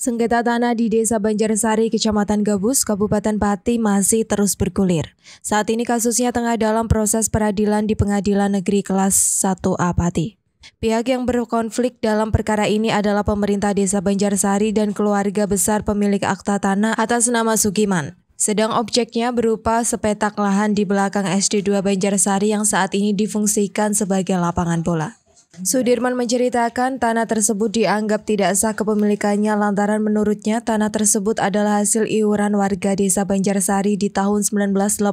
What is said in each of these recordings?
Sengketa tanah di Desa Banjarsari, Kecamatan Gabus, Kabupaten Pati masih terus bergulir. Saat ini kasusnya tengah dalam proses peradilan di Pengadilan Negeri Kelas 1A Pati. Pihak yang berkonflik dalam perkara ini adalah pemerintah Desa Banjarsari dan keluarga besar pemilik akta tanah atas nama Sugiman. Sedang objeknya berupa sepetak lahan di belakang SD2 Banjarsari yang saat ini difungsikan sebagai lapangan bola. Sudirman menceritakan tanah tersebut dianggap tidak sah kepemilikannya lantaran menurutnya tanah tersebut adalah hasil iuran warga desa Banjarsari di tahun 1983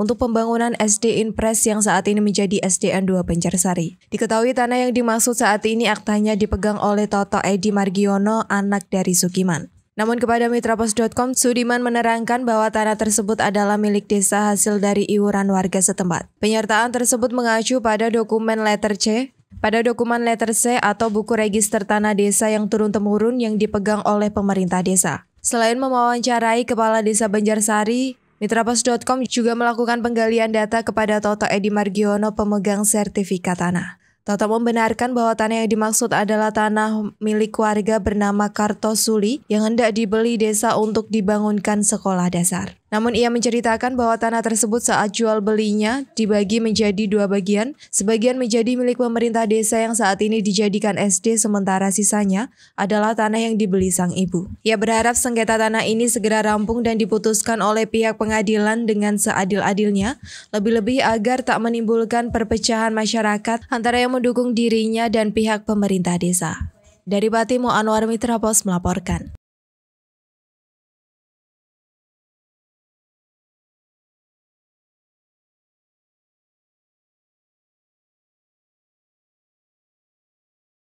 untuk pembangunan SD Inpres yang saat ini menjadi SDN 2 Banjarsari. Diketahui tanah yang dimaksud saat ini aktanya dipegang oleh Toto Edi Margiono, anak dari Sukiman. Namun kepada mitrapos.com, Sudiman menerangkan bahwa tanah tersebut adalah milik desa hasil dari iuran warga setempat. Penyertaan tersebut mengacu pada dokumen letter C, pada dokumen letter C atau buku register tanah desa yang turun-temurun yang dipegang oleh pemerintah desa. Selain mewawancarai Kepala Desa Banjarsari, Mitrapos.com juga melakukan penggalian data kepada Toto Edi Margiono pemegang sertifikat tanah. Toto membenarkan bahwa tanah yang dimaksud adalah tanah milik warga bernama Kartosuli yang hendak dibeli desa untuk dibangunkan sekolah dasar. Namun ia menceritakan bahwa tanah tersebut saat jual belinya dibagi menjadi dua bagian, sebagian menjadi milik pemerintah desa yang saat ini dijadikan SD sementara sisanya adalah tanah yang dibeli sang ibu. Ia berharap sengketa tanah ini segera rampung dan diputuskan oleh pihak pengadilan dengan seadil-adilnya, lebih-lebih agar tak menimbulkan perpecahan masyarakat antara yang mendukung dirinya dan pihak pemerintah desa. Dari Batimo Anwar Mitra Pos melaporkan.